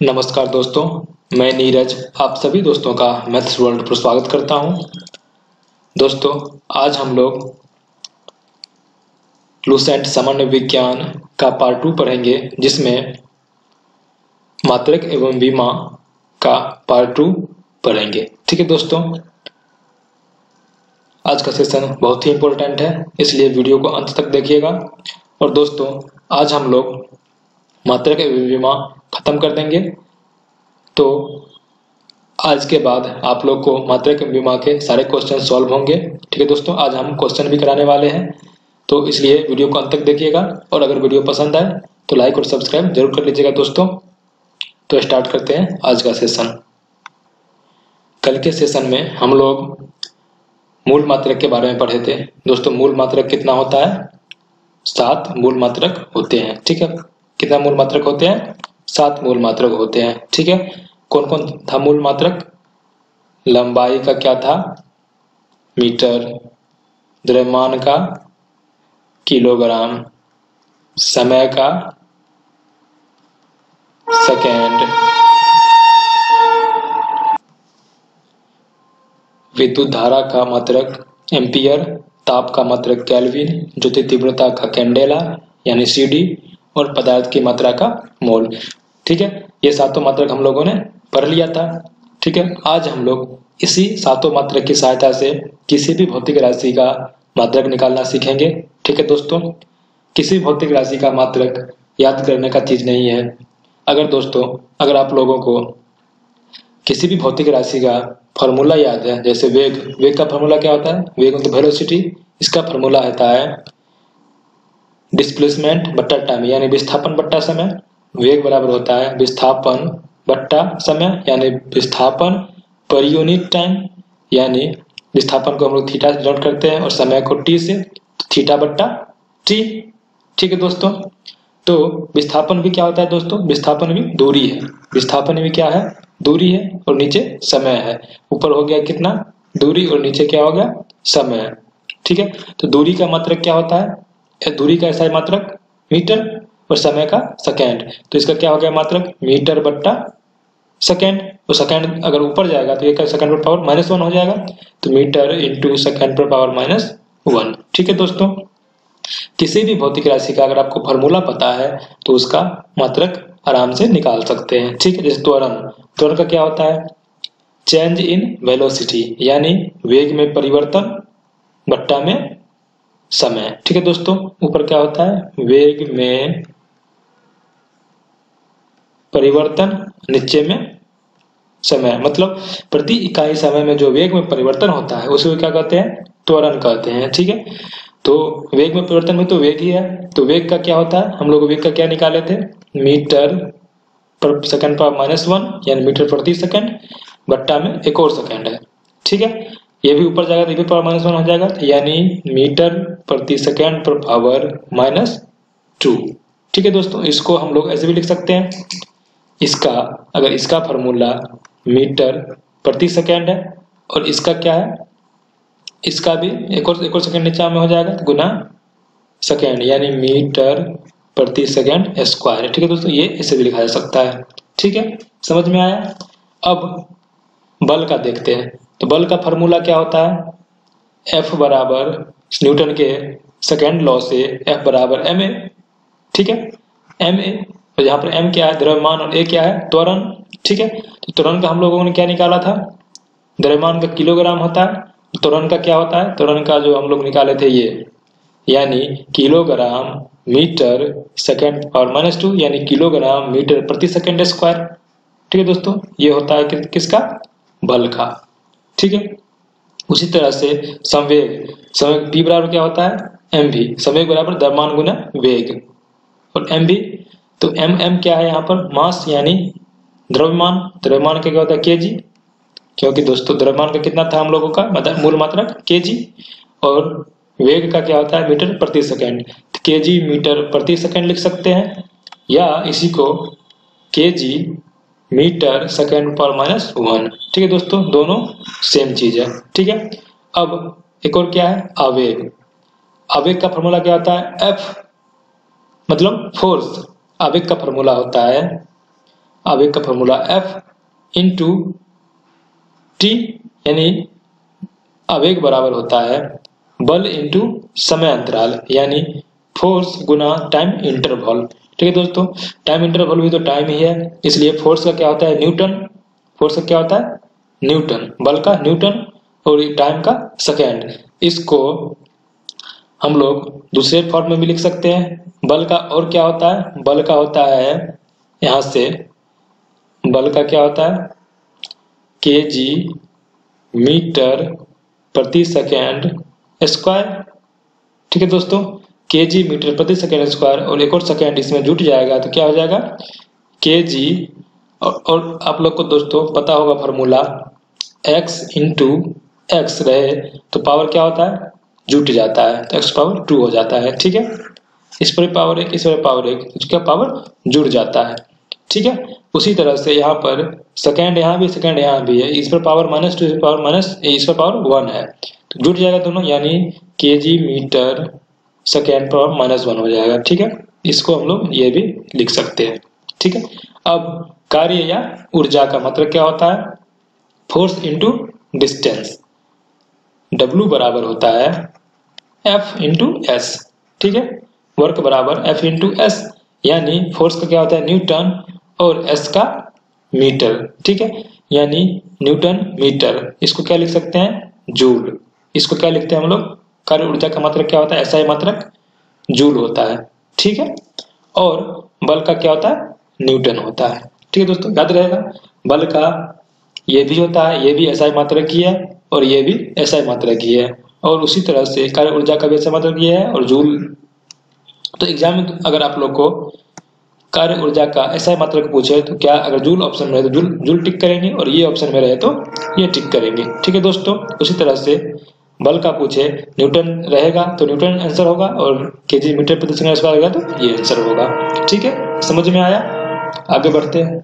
नमस्कार दोस्तों, मैं नीरज, आप सभी दोस्तों का मैथ्स वर्ल्ड पर स्वागत करता हूँ। दोस्तों, आज हम लोग लूसेंट सामान्य विज्ञान का पार्ट टू पढ़ेंगे, जिसमें मात्रक एवं बीमा का पार्ट टू पढ़ेंगे। ठीक है दोस्तों? आज का सेशन बहुत ही इम्पोर्टेंट है, इसलिए वीडियो को अंत तक देखिएगा। और दोस्तों, आज हम लोग मात्रक एवं बीमा खत्म कर देंगे। तो आज के बाद आप लोग को मात्रक एवं बीमा के सारे क्वेश्चन सॉल्व होंगे। ठीक है दोस्तों, आज हम क्वेश्चन भी कराने वाले हैं। तो इसलिए वीडियो को अंत तक देखिएगा और अगर वीडियो पसंद आए तो लाइक और सब्सक्राइब ज़रूर कर लीजिएगा दोस्तों। तो स्टार्ट करते हैं आज का सेशन कल के सेशन में हम लोग मूल मात्रक के बारे में पढ़े थे। दोस्तों, मूल मात्रक कितना होता है? सात मूल मात्रक होते हैं। ठीक है? कितना मूल मात्रक होते हैं? सात मूल मात्रक होते हैं, ठीक है? कौन कौन था मूल मात्रक? लंबाई का क्या था? मीटर, द्रव्यमान का, किलोग्राम, समय का, सेकेंड। विद्युत धारा का मात्रक, एम्पियर, ताप का मात्रक कैल्विन ज्योति तीव्रता का कैंडेला, यानी सीडी और पदार्थ की मात्रा का मोल। ठीक है? ये सातों मात्रक हम लोगों ने पढ़ लिया था। ठीक है? आज हम लोग इसी सातों मात्रक की सहायता से किसी भी भौतिक राशि का मात्रक निकालना सीखेंगे। ठीक है दोस्तों? किसी भौतिक राशि का मात्रक याद करने का चीज़ नहीं है। अगर दोस्तों, अगर आप लोगों को किसी भी भौतिक राशि का फॉर्मूला याद है, जैसे वेग वेग का फॉर्मूला क्या होता है? वेग मतलब वेलोसिटी इसका फॉर्मूला होता है डिस्प्लेसमेंट बट्टा टाइम यानी विस्थापन बट्टा समय, वेग बराबर होता है विस्थापन बट्टा समय, यानी विस्थापन पर यूनिट टाइम यानी विस्थापन को हम लोग थीटा से डिनोट करते हैं और समय को टी से थीटा बट्टा टी ठीक है दोस्तों? तो विस्थापन भी क्या होता है दोस्तों? विस्थापन भी दूरी है। विस्थापन भी क्या है? दूरी है और नीचे समय है। ऊपर हो गया कितना? दूरी और नीचे क्या हो गया? समय ठीक है? तो दूरी का मात्रक क्या होता है? दूरी का ऐसा मात्रक, मीटर और समय का सेकेंड। तो इसका क्या हो गया मात्रक? मीटर बट्टा सेकेंड। तो सेकेंड अगर ऊपर जाएगा तो ये सेकेंड पर पावर माइनस वन हो जाएगा? तो मीटर इंटू सेकेंड पर पावर माइनस वन। ठीक है दोस्तों? किसी भी भौतिक राशि का अगर आपको फॉर्मूला पता है तो उसका मात्रक आराम से निकाल सकते हैं। ठीक है, जैसे त्वरण। त्वरण का क्या होता है? चेंज इन वेलोसिटी, यानी वेग में परिवर्तन बट्टा में समय। ठीक है दोस्तों, ऊपर क्या होता है? वेग में परिवर्तन, नीचे में समय। मतलब प्रति इकाई समय में जो वेग में परिवर्तन होता है, उसे क्या कहते हैं? त्वरण कहते हैं। ठीक है? तो वेग में परिवर्तन में तो वेग ही है। तो वेग का क्या होता है? हम लोग वेग का क्या निकाले थे? मीटर पर सेकंड पर माइनस वन यानी मीटर प्रति सेकंड, बट्टा में एक और सेकंड है। ठीक है? ये भी ऊपर जाएगा तो ये भी पावर माइनस वन हो जाएगा यानी मीटर प्रति सेकेंड पर पावर माइनस टू ठीक है दोस्तों, इसको हम लोग ऐसे भी लिख सकते हैं। इसका, अगर इसका फॉर्मूला मीटर प्रति सेकेंड है, और इसका क्या है? इसका भी एक और एक और सेकेंड नीचे में हो जाएगा गुना सेकेंड यानी मीटर प्रति सेकेंड स्क्वायर ठीक है दोस्तों, ये इसे भी लिखा जा सकता है। ठीक है, समझ में आया? अब बल का देखते हैं। तो बल का फॉर्मूला क्या होता है? एफ़ बराबर न्यूटन के सेकेंड लॉ से एफ़ बराबर एम ए ठीक है? एम ए तो यहाँ पर एम क्या है? द्रव्यमान और ए क्या है? त्वरण ठीक है? तो त्वरण का हम लोगों ने क्या निकाला था? द्रव्यमान का किलोग्राम होता है त्वरण का क्या होता है? त्वरण का जो हम लोग निकाले थे ये यानी किलोग्राम मीटर सेकेंड और माइनस टू यानी किलोग्राम मीटर प्रति सेकेंड स्क्वायर ठीक है दोस्तों? ये होता है कि, किसका? बल का। ठीक है? उसी तरह से संवेग संवेग पी बराबर क्या होता है? एम भी संवेग बराबर द्रव्यमान गुना वेग। और एम भी तो एम एम क्या है यहाँ पर? मास यानी द्रव्यमान। द्रव्यमान का क्या होता है? के जी क्योंकि दोस्तों, द्रव्यमान का कितना था हम लोगों का? मतलब मूल मात्रक के जी और वेग का क्या होता है? मीटर प्रति सेकेंड। के जी मीटर प्रति सेकेंड लिख सकते हैं। या इसी को के जी मीटर, सेकेंड पर माइनस वन। ठीक है दोस्तों, दोनों सेम चीज़ है। ठीक है, अब एक और क्या है? आवेग। आवेग का फॉर्मूला क्या होता है? एफ़ मतलब फोर्स आवेग का फॉर्मूला होता है, आवेग का फॉर्मूला एफ़ इंटू टी यानी आवेग बराबर होता है बल इंटू समय अंतराल, यानी फोर्स गुना टाइम इंटरवल ठीक है दोस्तों टाइम इंटरवल भी तो टाइम ही है, इसलिए फोर्स का क्या होता है? न्यूटन फोर्स का क्या होता है? न्यूटन बल का न्यूटन और टाइम का सेकेंड इसको हम लोग दूसरे फॉर्म में भी लिख सकते हैं। बल का और क्या होता है? बल का होता है, यहाँ से बल का क्या होता है? के जी मीटर प्रति सेकेंड स्क्वायर ठीक है दोस्तों के जी मीटर प्रति सेकेंड स्क्वायर और एक और सेकेंड इसमें जुट जाएगा तो क्या हो जाएगा? के जी और, और आप लोग को दोस्तों पता होगा फार्मूला एक्स इंटू एक्स रहे? तो पावर क्या होता है? जुट जाता है तो एक्स पावर टू हो जाता है ठीक है? इस पर पावर एक इस पर पावर एक इसका पावर जुड़ जाता है ठीक है? उसी तरह से यहाँ पर सेकेंड यहाँ भी सेकेंड यहाँ भी है इस पर पावर माइनस टू इस पर पावर माइनस इस पर पावर वन है तो जुड़ जाएगा दोनों यानी K G metre second power minus one हो जाएगा, ठीक है? इसको हम लोग ये भी लिख सकते हैं, ठीक है? अब कार्य या ऊर्जा का मतलब क्या होता है? फोर्स इंटू डिस्टेंस W बराबर होता है F इंटू एस ठीक है? वर्क बराबर F इंटू एस यानी फोर्स का क्या होता है? न्यूटन और S का मीटर ठीक है? यानी न्यूटन मीटर इसको क्या लिख सकते हैं? जूल इसको क्या लिखते हैं हम लोग? कार्य ऊर्जा का मात्रक क्या होता है? ऐसा ही मात्रक जूल होता है। ठीक है? और बल का क्या होता है? न्यूटन होता है। ठीक है दोस्तों, याद रहेगा? बल का ये भी होता है, ये भी ऐसा ही मात्रक ही है और ये भी ऐसा ही मात्रक ही है। और उसी तरह से कार्य ऊर्जा का भी ऐसा मात्रक ये है और जूल। तो एग्ज़ाम में अगर आप लोग को कार्य ऊर्जा का ऐसा ही मात्रक पूछे तो क्या अगर जूल ऑप्शन में रहे तो जूल जूल टिक करेंगे और ये ऑप्शन में रहे तो ये टिक करेंगे। ठीक है दोस्तों? उसी तरह से बल का पूछे, न्यूटन रहेगा तो न्यूटन आंसर होगा और के जी मीटर प्रति सेकंड स्क्वायर रहेगा तो ये आंसर होगा। ठीक है? समझ में आया? आगे बढ़ते हैं।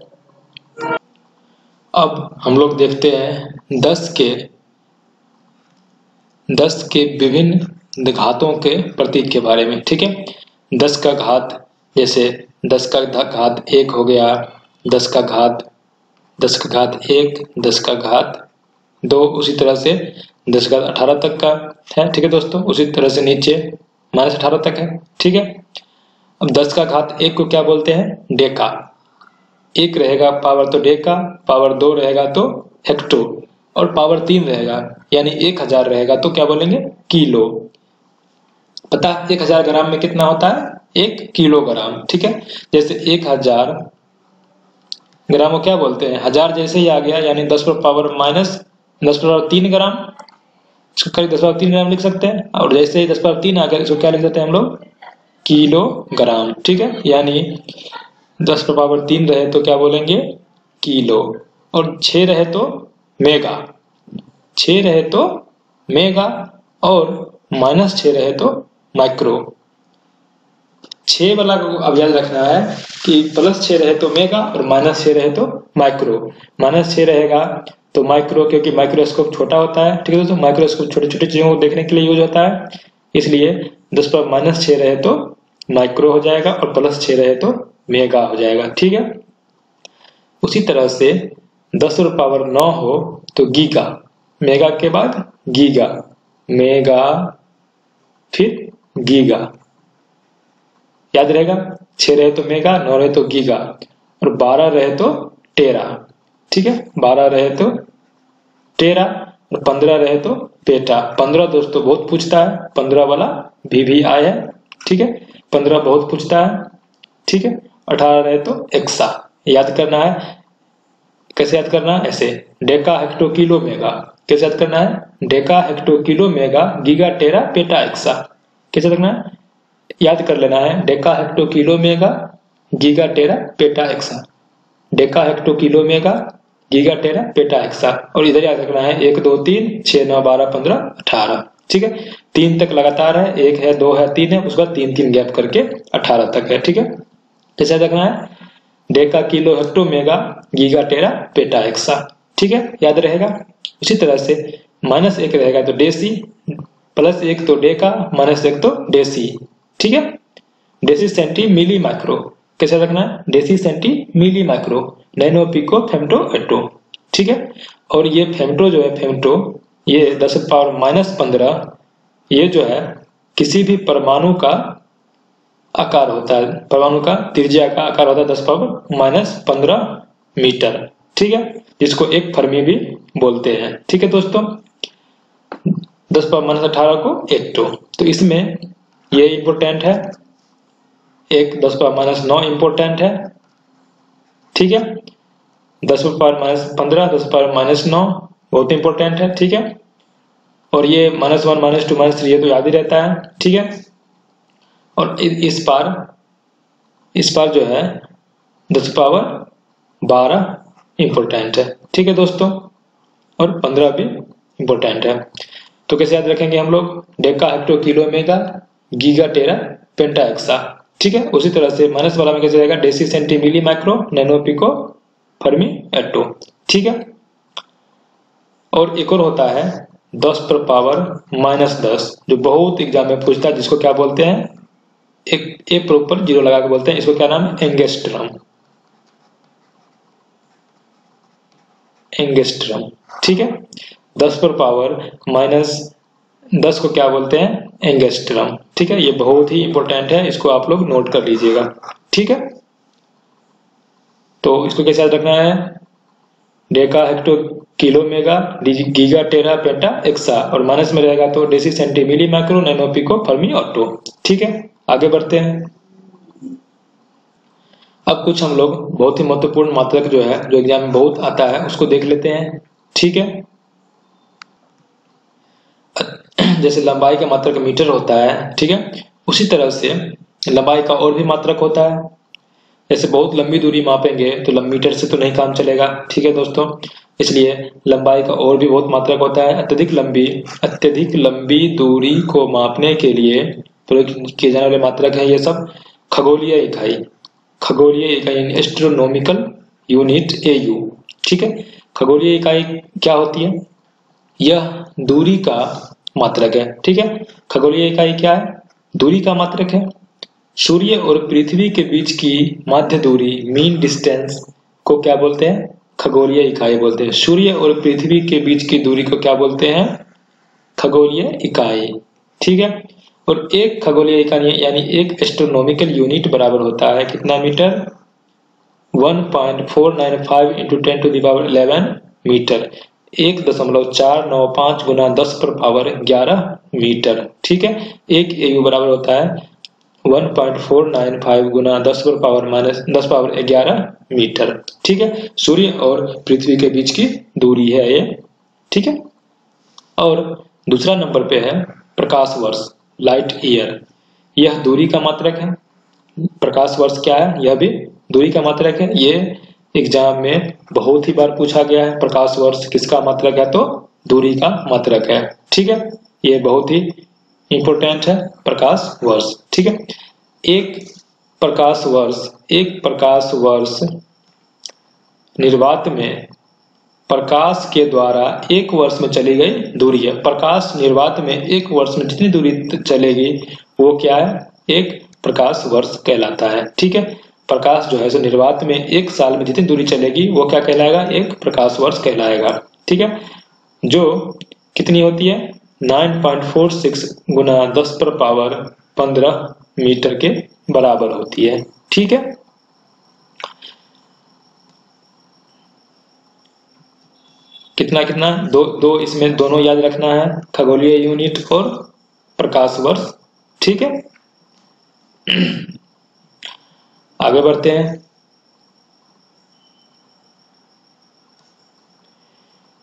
अब हम लोग देखते हैं दस के दस के विभिन्न घातों के प्रतीक के बारे में। ठीक है? दस का घात, जैसे दस का घात एक हो गया, दस का घात, दस का घात एक, दस का घात दो, उसी तरह से दस का अठारह तक का है, ठीक है दोस्तों? उसी तरह से नीचे माइनस अठारह तक है, ठीक है? अब दस का घात एक को क्या बोलते हैं? डेका। एक रहेगा पावर तो डेका, पावर दो रहेगा तो हेक्टो, और पावर तीन रहेगा, यानी एक हज़ार रहेगा तो क्या बोलेंगे? किलो। पता एक हज़ार ग्राम में कितना होता है? एक किलोग्राम, ठीक है? जैसे एक हज़ार ग्राम को क्या बोलते हैं? हज़ार जैसे ही आ गया, यानी दस पर पावर माइनस, दस पर पावर तीन ग्राम इसको करीब दस पर तीन ग्राम लिख सकते हैं। और जैसे ही दस पर तीन आ गया, इसको क्या लिख सकते हैं हम लोग? किलोग्राम, ठीक है? यानी दस पर पावर तीन रहे तो क्या बोलेंगे? किलो। और छ रहे तो मेगा। छ रहे तो मेगा और माइनस छ रहे तो माइक्रो। छ वाला को अब याद रखना है कि प्लस छ रहे तो मेगा और माइनस छ रहे तो माइक्रो। माइनस छ रहेगा तो माइक्रो क्योंकि माइक्रोस्कोप छोटा होता है, ठीक है दोस्तों? माइक्रोस्कोप छोटे छोटे चीज़ों को देखने के लिए यूज़ होता है। इसलिए दस पर माइनस छह रहे तो माइक्रो हो जाएगा और प्लस छह रहे तो मेगा हो जाएगा, ठीक है? उसी तरह से दस और पावर नौ हो तो गीगा मेगा के बाद गीगा मेगा फिर गीगा याद रहेगा? छह रहे तो मेगा नौ रहे तो गीगा और बारह रहे तो टेरा ठीक है? बारह रहे तो तेरह और पंद्रह रहे तो पेटा पंद्रह दोस्तों बहुत पूछता है, पंद्रह वाला भी भी आय है ठीक है? पंद्रह बहुत पूछता है, ठीक है? अठारह रहे तो एक्सा। याद करना है, कैसे याद करना है? ऐसे, डेका हेक्टो किलो मेगा। कैसे याद करना है? Deca hecto kilo mega, giga tera, peta exa. कैसे याद करना है? याद कर लेना है, deca hecto kilo mega, giga tera, peta exa. Deca hecto kilo mega giga tera peta exa और इधर याद रखना है, एक, दो, तीन, छह, नौ, बारह, पंद्रह, अठारह। ठीक है? तीन तक लगातार है, एक है, दो है, तीन है, उसके बाद तीन तीन गैप करके अठारह तक है, ठीक है? कैसे रखना है, deca kilo hecto mega giga tera peta exa ठीक है? याद रहेगा? उसी तरह से माइनस एक रहेगा तो डेसी, प्लस एक तो डेका, माइनस एक तो डेसी। ठीक है? डेसी सेंटी मिली माइक्रो कैसे रखना है? Deci centi milli micro nano pico femto atto, ठीक है? और ये फेमटो जो है, फेमटो, ये दस पावर माइनस पंद्रह, ये जो है, किसी भी परमाणु का आकार होता है, परमाणु का त्रिज्या का आकार होता है दस पावर माइनस पंद्रह मीटर, ठीक है? जिसको एक फर्मी भी बोलते हैं, ठीक है दोस्तों? दस पावर माइनस अठारह को एक टो तो इसमें ये इंपोर्टेंट है, एक दस पावर माइनस नौ इंपोर्टेंट है ठीक है? दस पावर माइनस पंद्रह, दस पावर माइनस नौ, बहुत इंपॉर्टेंट है, ठीक है? और ये minus one minus two minus three ये तो याद ही रहता है, ठीक है? और इस पार इस पार जो है, दस पावर बारह इंपोर्टेंट है, ठीक है दोस्तों? और पंद्रह भी इंपोर्टेंट है। तो कैसे याद रखेंगे हम लोग? Deca hecto kilo mega giga tera penta exa ठीक है? उसी तरह से माइनस वाला में कैसे रहेगा? Deci centi milli micro, nano pico, fermi, atto. ठीक है? और एक और होता है, दस पर पावर माइनस दस, जो बहुत एग्ज़ाम में पूछता है, जिसको क्या बोलते हैं? एक ए प्रॉपर ज़ीरो लगा के बोलते हैं, इसको क्या नाम? है एंगेस्ट्रम एंगेस्ट्रम ठीक है? दस पर पावर माइनस दस को क्या बोलते हैं? एंगेस्ट्रम ठीक है, ये बहुत ही इंपॉर्टेंट है, इसको आप लोग नोट कर लीजिएगा। ठीक है? तो इसको कैसे याद रखना है? Deca hecto kilo mega giga tera penta exa, और माइनस में रहेगा तो deci centi milli micro nano pico fermi atto. ठीक है? आगे बढ़ते हैं। अब कुछ हम लोग बहुत ही महत्वपूर्ण मात्रक जो है, जो एग्ज़ाम में बहुत आता है, उसको देख लेते हैं। ठीक है? जैसे लंबाई का मात्रक मीटर होता है, ठीक है? उसी तरह से लंबाई का और भी मात्रक होता है। जैसे बहुत लंबी दूरी मापेंगे तो मीटर से तो नहीं काम चलेगा, ठीक है दोस्तों? इसलिए लंबाई का और भी बहुत मात्रक होता है। अत्यधिक लंबी अत्यधिक लंबी दूरी को मापने के लिए प्रयोग किए जाने वाले मात्रक है ये सब। खगोलीय इकाई खगोलीय इकाई एस्ट्रोनॉमिकल यूनिट ए यू ठीक है? खगोलीय इकाई क्या होती है? यह दूरी का मात्रक है। ठीक है? खगोलीय इकाई क्या है? दूरी का मात्रक है। सूर्य और पृथ्वी के बीच की माध्य दूरी मीन डिस्टेंस को क्या बोलते हैं? खगोलीय इकाई बोलते हैं। सूर्य और पृथ्वी के बीच की दूरी को क्या बोलते हैं? खगोलीय इकाई। ठीक है? और एक खगोलीय इकाई, यानी एक एस्ट्रोनॉमिकल यूनिट बराबर होता है। कितना metre? 1.495 point four nine five into ten to the power eleven metre एक दशमलव चार नौ पाँच गुना दस पर पावर ग्यारह मीटर, ठीक है? एक एयू बराबर होता है 1.495 गुना दस पर पावर माइनस दस पावर ग्यारह मीटर, ठीक है? सूर्य और पृथ्वी के बीच की दूरी है ये, ठीक है? और दूसरा नंबर पे है प्रकाश वर्ष लाइट ईयर। यह दूरी का मात्रक है। प्रकाश वर्ष क्या है? यह भी दूरी का मात्रक है। ये एग्ज़ाम में बहुत ही बार पूछा गया है, प्रकाश वर्ष किसका मात्रक है? तो दूरी का मात्रक है। ठीक है? ये बहुत ही इंपोर्टेंट है, प्रकाश वर्ष। ठीक है? एक प्रकाश वर्ष, एक प्रकाश वर्ष निर्वात में प्रकाश के द्वारा एक वर्ष में चली गई दूरी है। प्रकाश निर्वात में एक वर्ष में जितनी दूरी चलेगी, वो क्या है? एक प्रकाश वर्ष कहलाता है। ठीक है? प्रकाश जो है सो निर्वात में एक साल में जितनी दूरी चलेगी, वो क्या कहलाएगा? एक प्रकाश वर्ष कहलाएगा। ठीक है? जो कितनी होती है? 9.46 गुना दस पर पावर 15 मीटर के बराबर होती है। ठीक है? कितना कितना? दो दो इसमें दोनों याद रखना है। खगोलीय यूनिट और प्रकाश वर्ष ठीक है? आगे बढ़ते हैं।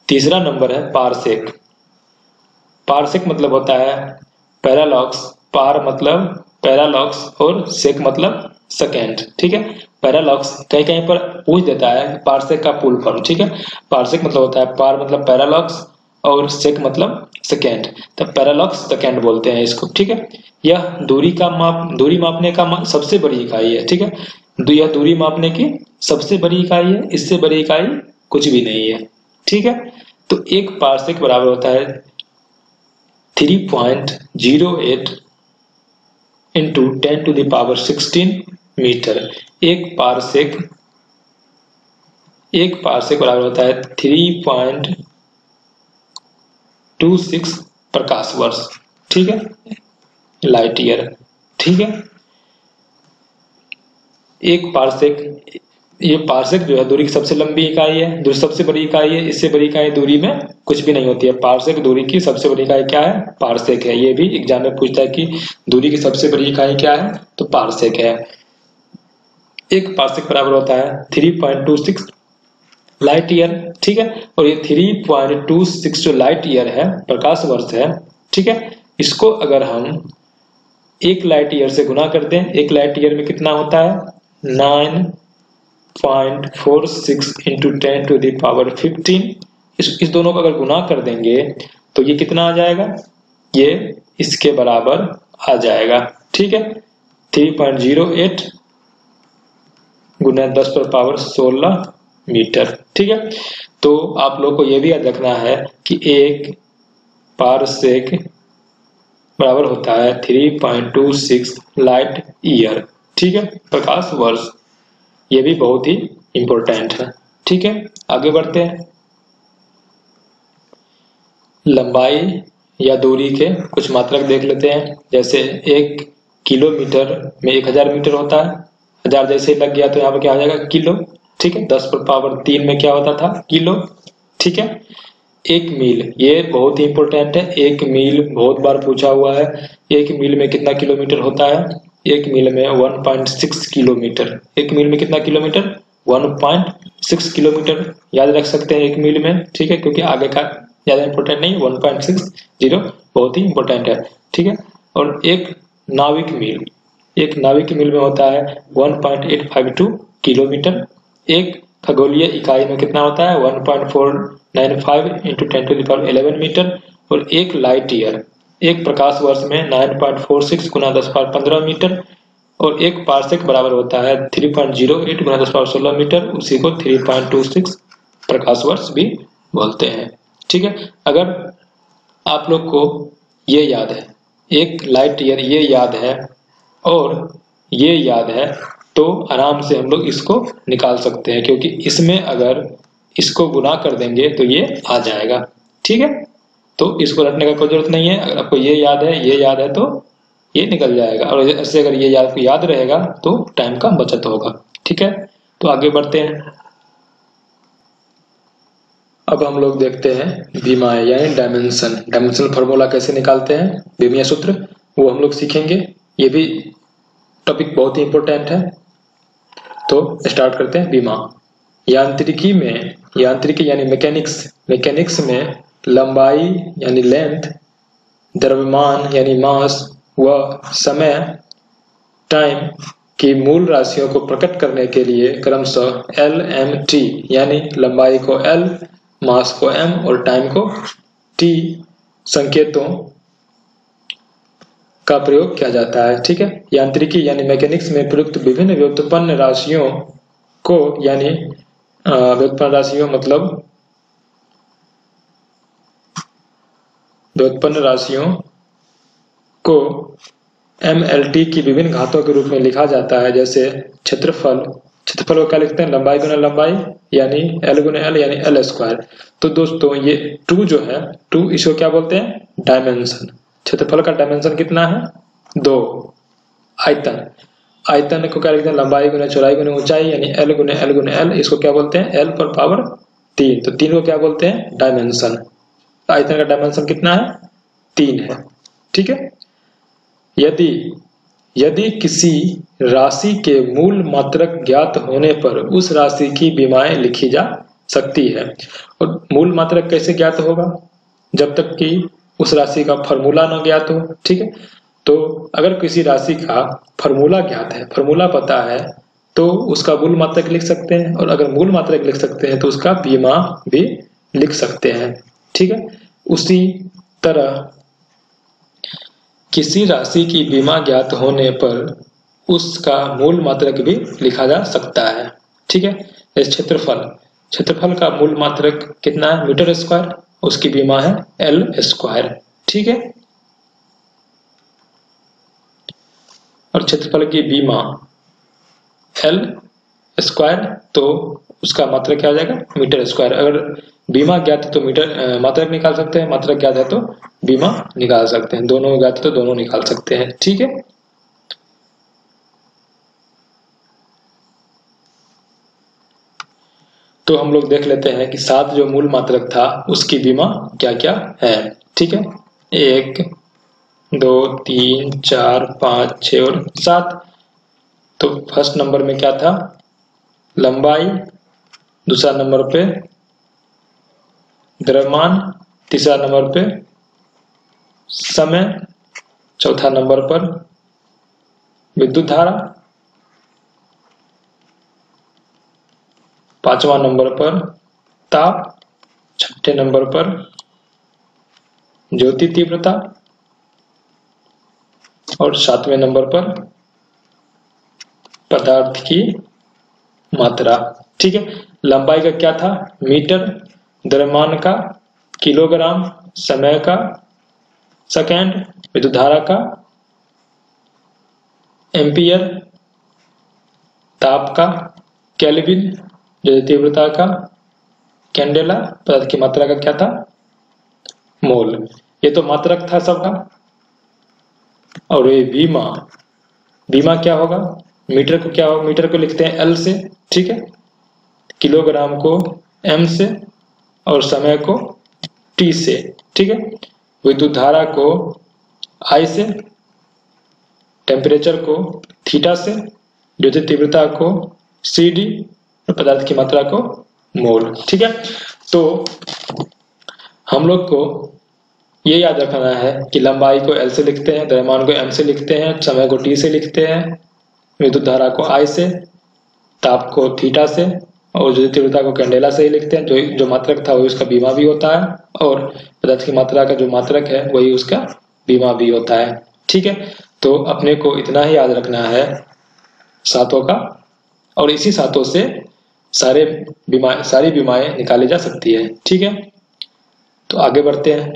तीसरा नंबर है पारसेक। पारसेक मतलब होता है पैरालॉक्स पार मतलब पैरालॉक्स और सेक मतलब सेकेंड, ठीक है? पैरालॉक्स कहीं कहीं पर पूछ देता है पारसेक का पुल फॉर्म, ठीक है? पारसेक मतलब होता है पार मतलब पैरालॉक्स और सेक मतलब सेकेंड तो पैरालॉक्स सेकेंड बोलते हैं इसको ठीक है? यह दूरी का माप दूरी मापने का मा, सबसे बड़ी इकाई है ठीक है? यह दूरी मापने की सबसे बड़ी इकाई है इससे बड़ी इकाई कुछ भी नहीं है ठीक है? तो एक पारसेक बराबर होता है three point zero eight into ten to the power sixteen metre एक पारसेक एक पारसेक बराबर होता है थ्री पॉइंट टू सिक्स प्रकाश वर्ष, ठीक है? लाइट ईयर ठीक है? एक पारसेक ये पार्सेक जो है, दूरी की सबसे लंबी इकाई है, दूरी सबसे बड़ी इकाई है, इससे बड़ी इकाई दूरी में कुछ भी नहीं होती है। पार्सेक दूरी की सबसे बड़ी इकाई क्या है? पार्सेक है। ये भी एग्ज़ाम में पूछता है कि दूरी की सबसे बड़ी इकाई क्या है? तो पार्सेक है। एक पार्सेक बराबर होता है three point two six light year, ठीक है? और ये थ्री पॉइंट टू सिक्स जो लाइट ईयर है, प्रकाश वर्ष है, ठीक है? इसको अगर हम एक लाइट ईयर से गुना कर दें, एक लाइट ईयर में कितना होता है? Nine point four six into ten to the power fifteen इस इस दोनों को अगर गुना कर देंगे तो ये कितना आ जाएगा? ये इसके बराबर आ जाएगा, ठीक है? थ्री पॉइंट ज़ीरो एट गुना दस पर पावर सोलह मीटर। ठीक है? तो आप लोग को यह भी याद रखना है कि एक पार सेक बराबर होता है three point two six light year ठीक है? प्रकाश वर्ष, ये भी बहुत ही इंपॉर्टेंट है। ठीक है? आगे बढ़ते हैं। लंबाई या दूरी के कुछ मात्रक देख लेते हैं। जैसे एक किलोमीटर में एक हज़ार मीटर होता है। हज़ार जैसे लग गया तो यहाँ पर क्या हो जाएगा? किलो। ठीक है, दस पर पावर तीन में क्या होता था? किलो, ठीक है? एक मील, ये बहुत ही इंपॉर्टेंट है। एक मील बहुत बार पूछा हुआ है, एक मील में कितना किलोमीटर होता है? एक मील में 1.6 किलोमीटर। एक मील में कितना किलोमीटर? 1.6 किलोमीटर। याद रख सकते हैं एक मील में, ठीक है? क्योंकि आगे का ज़्यादा इंपॉर्टेंट नहीं 1.6 ज़ीरो बहुत ही इंपॉर्टेंट है, ठीक है? और एक नाविक मील, एक नाविक मील में होता है 1.852 किलोमीटर। एक खगोलीय इकाई में कितना होता है? 1.495 point four nine five into ten to the power eleven metre और एक लाइट ईयर एक प्रकाश वर्ष में 9.46 पॉइंट फोर सिक्स गुना दस पावर पंद्रह मीटर और एक पार्सेक बराबर होता है 3.08 पॉइंट ज़ीरो एट गुना दस पावर सोलह मीटर उसी को 3.26 प्रकाश वर्ष भी बोलते हैं। ठीक है? अगर आप लोग को ये याद है, एक लाइट ईयर ये याद है और ये याद है तो आराम से हम लोग इसको निकाल सकते हैं, क्योंकि इसमें अगर इसको गुना कर देंगे तो ये आ जाएगा। ठीक है? तो इसको रटने का कोई ज़रूरत नहीं है। अगर आपको ये याद है, ये याद है तो ये निकल जाएगा। और ऐसे अगर ये याद याद रहेगा तो टाइम का बचत होगा। ठीक है? तो आगे बढ़ते हैं। अब हम लोग देखते हैं बीमा यानी डायमेंशन डायमेंशन फॉर्मूला कैसे निकालते हैं? बीमिया सूत्र, वो हम लोग सीखेंगे। ये भी टॉपिक बहुत ही इंपॉर्टेंट है। तो स्टार्ट करते हैं बीमा। यांत्रिकी में, यांत्रिकी यानी मैकेनिक्स मैकेनिक्स में लंबाई यानी लेंथ द्रव्यमान यानी मास व समय टाइम की मूल राशियों को प्रकट करने के लिए क्रमशः एल एम टी यानी लंबाई को एल मास को एम और टाइम को टी संकेतों का प्रयोग किया जाता है, ठीक है? यांत्रिकी यानी मैकेनिक्स में प्रयुक्त विभिन्न व्युत्पन्न राशियों को, यानी व्युत्पन्न राशियों मतलब व्युत्पन्न राशियों को एम की विभिन्न घातों के रूप में लिखा जाता है, जैसे क्षेत्रफल। क्षेत्रफल को क्या लिखते हैं लंबाई गुना लंबाई, यानी एल गुना एल यानी एल स्क्वायर तो दोस्तों, ये टू जो है टू इसको क्या बोलते हैं? डायमेंशन क्षेत्रफल का डायमेंशन कितना है? दो। आयतन। आयतन को क्या लिखते हैं लंबाई गुना चौड़ाई गुना ऊंचाई, यानी एल गुना एल गुना एल इसको क्या बोलते हैं? एल पर पावर तीन। तो तीन को क्या बोलते हैं? डायमेंशन आयतन का डायमेंशन कितना है? तीन है। ठीक है? यदि यदि किसी राशि के मूल मात्रक ज्ञात होने पर उस राशि की बीमाएँ लिखी जा सकती है, और मूल मात्रक कैसे ज्ञात होगा? जब तक कि उस राशि का फॉर्मूला ना ज्ञात हो, ठीक है? तो अगर किसी राशि का फॉर्मूला ज्ञात है फॉर्मूला पता है तो उसका मूल मात्रक लिख सकते हैं और अगर मूल मात्रक लिख सकते हैं तो उसका बीमा भी लिख सकते हैं, ठीक है? उसी तरह किसी राशि की बीमा ज्ञात होने पर उसका मूल मात्रक भी लिखा जा सकता है, ठीक है? क्षेत्रफल क्षेत्रफल का मूल मात्रक कितना है? Metre square. उसकी बीमा है एल स्क्वायर ठीक है? और क्षेत्रफल की बीमा एल स्क्वायर तो उसका मात्रक क्या हो जाएगा? मीटर स्क्वायर अगर बीमा ज्ञात है तो मीटर मात्रक निकाल सकते हैं मात्रक ज्ञात है तो बीमा निकाल सकते हैं। दोनों ज्ञात है तो दोनों निकाल सकते हैं, ठीक है? तो हम लोग देख लेते हैं कि सात जो मूल मात्रक था, उसकी बीमा क्या क्या है। ठीक है? एक, दो, तीन, चार, पाँच छ और सात। तो फ़र्स्ट नंबर में क्या था? लंबाई। दूसरा नंबर पे द्रव्यमान। तीसरा नंबर पे समय। चौथा नंबर पर विद्युत धारा। पांचवा नंबर पर ताप छठे नंबर पर, ज्योति तीव्रता, और सातवें नंबर पर, पदार्थ की मात्रा। ठीक है? लंबाई का क्या था? मीटर, द्रव्यमान का, किलोग्राम, समय का, सेकेंड विद्युत धारा का, एम्पियर, ताप का, कैलविन तीव्रता का कैंडेला, पदार्थ की मात्रा का क्या था? मोल। ये तो मात्रक था सबका। और ये बीमा। बीमा क्या होगा? मीटर को क्या होगा? मीटर को लिखते हैं एल से, ठीक है? किलोग्राम को एम से और समय को टी से, ठीक है? विद्युत धारा को आई से टेम्परेचर को थीटा से ज्योति तीव्रता को सी डी पदार्थ की मात्रा को मोल। ठीक है? तो हम लोग को ये याद रखना है कि लंबाई को एल से लिखते हैं, द्रव्यमान को एम से लिखते हैं, समय को टी से लिखते हैं विद्युत धारा को आई से, ताप को थीटा से और जो तीव्रता को कैंडेला से ही लिखते हैं, जो जो मात्रक था वही उसका बीमा भी होता है और पदार्थ की मात्रा का जो मात्रक है वही उसका बीमा भी होता है। ठीक है? तो अपने को इतना ही याद रखना है सातों का और इसी सातों से सारे बीमा, सारी बीमाएँ निकाली जा सकती है। ठीक है? तो आगे बढ़ते हैं।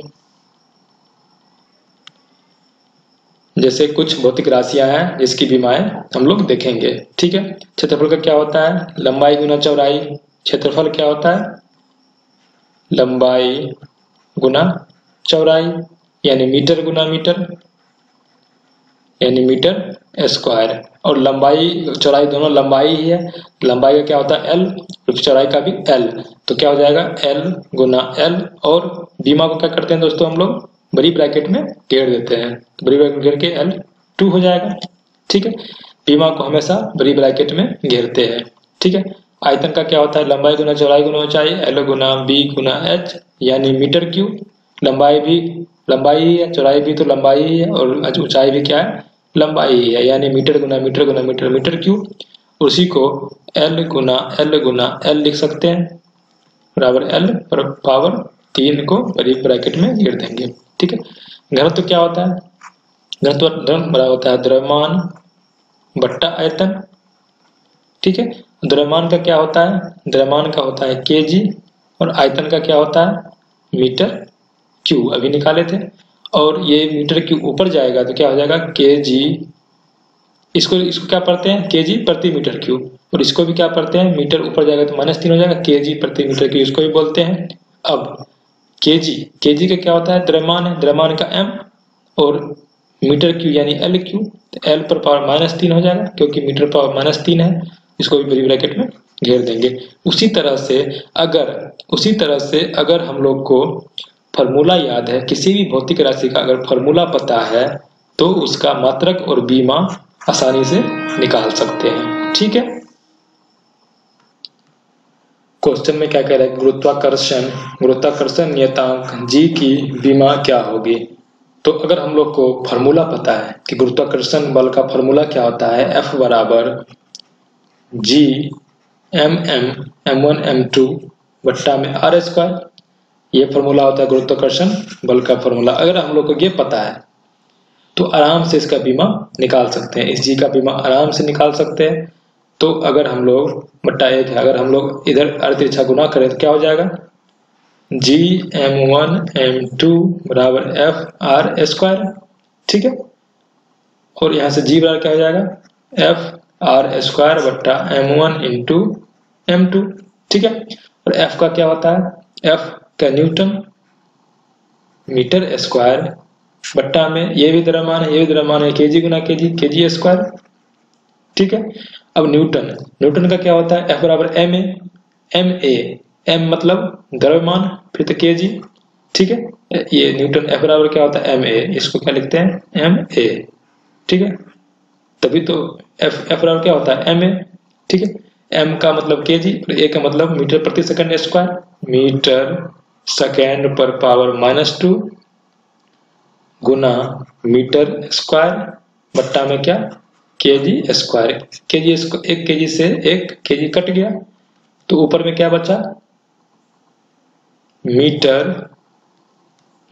जैसे कुछ भौतिक राशियाँ हैं, जिसकी बीमाएँ हम लोग देखेंगे। ठीक है? क्षेत्रफल का क्या होता है? लंबाई गुना चौड़ाई। क्षेत्रफल क्या होता है? लंबाई गुना चौड़ाई, यानी मीटर गुना मीटर, यानी मीटर स्क्वायर और लंबाई, चौड़ाई दोनों लंबाई ही है। लंबाई का क्या होता है? एल चौड़ाई का भी एल तो क्या हो जाएगा? एल गुना एल और बीमा को क्या करते हैं दोस्तों हम लोग? बड़ी ब्रैकेट में घेर देते हैं। तो बड़ी ब्रैकेट घेर के एल टू हो जाएगा। ठीक है? बीमा को हमेशा बड़ी ब्रैकेट में घेरते हैं। ठीक है? आयतन का क्या होता है? लंबाई गुना चौड़ाई गुना ऊंचाई एल गुना बी गुना एच यानी मीटर क्यू लंबाई भी लंबाई ही है, चौड़ाई भी तो लंबाई ही है, और ऊंचाई भी क्या है? लंबाई ही है यानी मीटर गुना मीटर गुना मीटर मीटर क्यू उसी को एल गुना एल गुना एल लिख सकते हैं। बराबर एल पर पावर तीन को बड़ी ब्रैकेट में घेर देंगे, ठीक है? घनत्व तो क्या होता है? घनत्व बड़ा होता है द्रव्यमान बट्टा आयतन, ठीक है? द्रव्यमान का क्या होता है? द्रव्यमान का होता है के और आयतन का क्या होता है? मीटर क्यू अभी निकाले थे। और ये मीटर क्यू ऊपर जाएगा तो क्या हो जाएगा? के जी इसको इसको क्या पढ़ते हैं? के जी प्रति मीटर क्यू और इसको भी क्या पढ़ते हैं? मीटर ऊपर जाएगा तो माइनस तीन हो जाएगा के जी प्रति मीटर क्यू इसको भी बोलते हैं। अब के जी के जी का क्या होता है? द्रव्यमान है। द्रव्यमान का एम और मीटर क्यू यानी एल क्यू तो एल पर पावर माइनस तीन हो जाएगा, क्योंकि मीटर पावर माइनस तीन है। इसको भी बड़ी ब्रैकेट में घेर देंगे। उसी तरह से अगर, उसी तरह से अगर हम लोग को फॉर्मूला याद है, किसी भी भौतिक राशि का अगर फॉर्मूला पता है तो उसका मात्रक और बीमा आसानी से निकाल सकते हैं। ठीक है? क्वेश्चन में क्या कह रहा है? गुरुत्वाकर्षण गुरुत्वाकर्षण नियतांक, जी की बीमा क्या होगी? तो अगर हम लोग को फॉर्मूला पता है कि गुरुत्वाकर्षण बल का फॉर्मूला क्या होता है एफ़ बराबर G M M M one M two बट्टा में आर स्क्वायर ये फॉर्मूला होता है गुरुत्वाकर्षण बल का फॉर्मूला अगर हम लोग को ये पता है तो आराम से इसका बीमा निकाल सकते हैं। इस जी का बीमा आराम से निकाल सकते हैं। तो अगर हम लोग बट्टा एक है अगर हम लोग इधर अर्थ गुना करें तो क्या हो जाएगा? G M one M two बराबर एफ़ आर स्क्वायर ठीक है? और यहाँ से जी बराबर क्या हो जाएगा? एफ़ आर स्क्वायर बट्टा M one into M two ठीक है? और एफ़ का क्या होता है? एफ़ का न्यूटन मीटर स्क्वायर बट्टा में ये भी द्रव्यमान है, ये भी द्रव्यमान है केजी गुना केजी केजी स्क्वायर। ठीक है? अब न्यूटन। न्यूटन का क्या होता है? एफ़ बराबर M A M A M मतलब द्रव्यमान, फिर तो के जी ठीक है? ये न्यूटन एफ़ बराबर क्या होता है? एम ए इसको क्या लिखते हैं? एम ए ठीक है? तभी तो एफ़ एफ़ बराबर क्या होता है? एम ए ठीक है? एम का मतलब के जी ए का मतलब मीटर प्रति सेकंड स्क्वायर मीटर सेकेंड पर पावर माइनस टू गुना मीटर स्क्वायर बट्टा में क्या? के जी स्क्वायर के जी एक के जी से एक के जी कट गया। तो ऊपर में क्या बचा? मीटर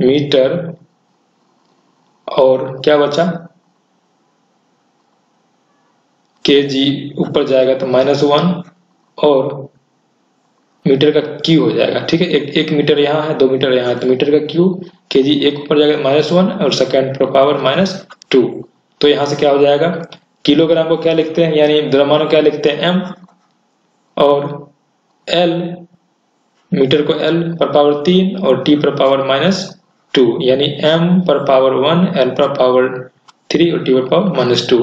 मीटर और क्या बचा? के जी ऊपर जाएगा तो माइनस वन और मीटर का क्यू हो जाएगा, ठीक है? एक एक मीटर यहाँ है, दो मीटर यहाँ है तो मीटर का क्यू के जी एक ऊपर जाएगा माइनस वन और सेकेंड पर पावर माइनस टू तो यहाँ से क्या हो जाएगा? किलोग्राम को क्या लिखते हैं? यानी द्रव्यमान क्या लिखते हैं? एम और एल मीटर को एल पर पावर तीन और टी पर पावर माइनस टू यानी एम पर पावर वन एल पर पावर थ्री और टी पर पावर माइनस टू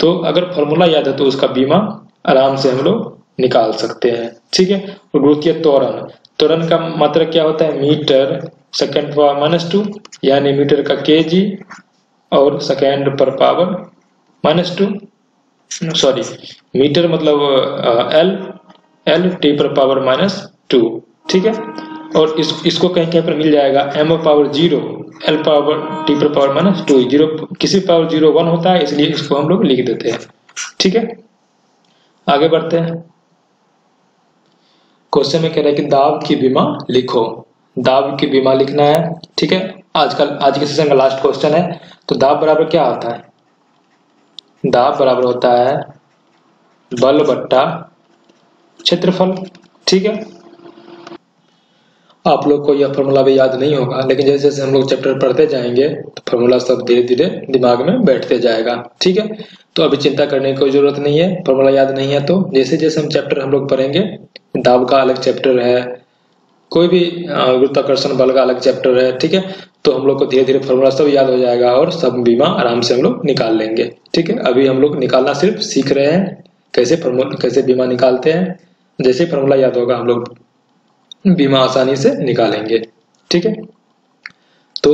तो अगर फॉर्मूला याद है तो उसका बीमा आराम से हम लोग निकाल सकते हैं। ठीक है? और गुरुत्वीय त्वरण। त्वरण का मात्रा क्या होता है? Metre second power minus two यानी मीटर का के जी और सेकेंड पर power minus two sorry metre मतलब एल एल टी पर पावर माइनस टू ठीक है? और इस, इसको कहीं कहीं पर मिल जाएगा। M power zero L power T पर पावर माइनस टू ज़ीरो किसी पावर ज़ीरो वन होता है, इसलिए इसको हम लोग लिख देते हैं। ठीक है? आगे बढ़ते हैं। क्वेश्चन में कह रहे हैं कि दाब की बीमा लिखो। दाब की बीमा लिखना है, ठीक है? आजकल, आज के सेशन का लास्ट क्वेश्चन है तो दाब बराबर क्या होता है? दाब बराबर होता है बल बट्टा क्षेत्रफल, ठीक है? आप लोग को यह फॉर्मूला भी याद नहीं होगा, लेकिन जैसे जैसे हम लोग चैप्टर पढ़ते जाएँगे तो फॉर्मूला सब धीरे धीरे दिमाग में बैठते जाएगा, ठीक है? तो अभी चिंता करने की कोई ज़रूरत नहीं है फॉर्मूला याद नहीं है तो जैसे जैसे हम चैप्टर हम लोग पढ़ेंगे दाब का अलग चैप्टर है, कोई भी गुरुत्वाकर्षण बल का अलग चैप्टर है, ठीक है? तो हम लोग को धीरे धीरे फॉर्मूला सब याद हो जाएगा और सब बीमा आराम से हम लोग निकाल लेंगे, ठीक है? अभी हम लोग निकालना सिर्फ़ सीख रहे हैं, कैसे फॉर्मूला कैसे बीमा निकालते हैं, जैसे फॉर्मूला याद होगा हम लोग बीमा आसानी से निकालेंगे, ठीक है? तो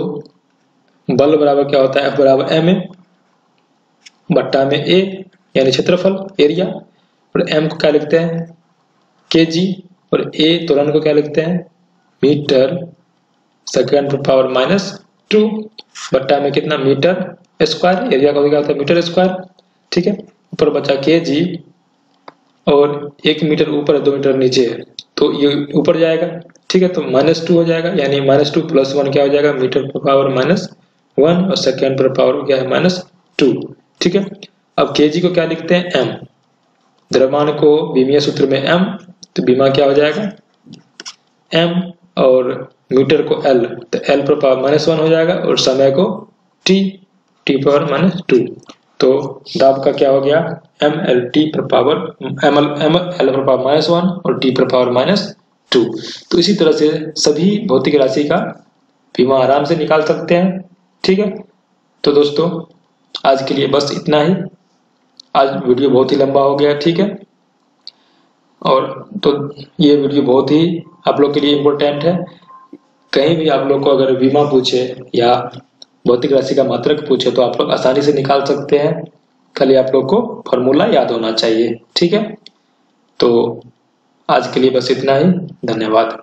बल बराबर क्या होता है? एफ़ बराबर एम ए बट्टा में ए यानी क्षेत्रफल एरिया और एम को क्या लिखते हैं? के जी और ए तुरंत को क्या लिखते हैं? Metre second power minus two बट्टा में कितना? मीटर स्क्वायर एरिया का होता है? मीटर स्क्वायर ठीक है? ऊपर बचा के जी और एक मीटर ऊपर दो मीटर नीचे है। तो ये ऊपर जाएगा। ठीक है? तो माइनस टू हो जाएगा। यानी माइनस टू प्लस वन क्या हो जाएगा? मीटर पर पावर माइनस वन और सेकेंड पर पावर क्या है माइनस टू ठीक है? अब के को क्या लिखते हैं? एम द्रव्यमान को बीमीय सूत्र में एम तो बीमा क्या हो जाएगा? एम और मीटर को एल तो एल पर पावर माइनस वन हो जाएगा और समय को T T power minus two तो दाब का क्या हो गया? एम एल टी पर power M L M L पर पावर माइनस वन और टी पर पावर माइनस टू तो इसी तरह से सभी भौतिक राशि का बीमा आराम से निकाल सकते हैं, ठीक है? तो दोस्तों, आज के लिए बस इतना ही। आज वीडियो बहुत ही लंबा हो गया, ठीक है? और तो ये वीडियो बहुत ही आप लोग के लिए इम्पोर्टेंट है। कहीं भी आप लोग को अगर बीमा पूछे या भौतिक राशि का मात्रक पूछे तो आप लोग आसानी से निकाल सकते हैं। खाली आप लोग को फॉर्मूला याद होना चाहिए, ठीक है? तो आज के लिए बस इतना ही। धन्यवाद।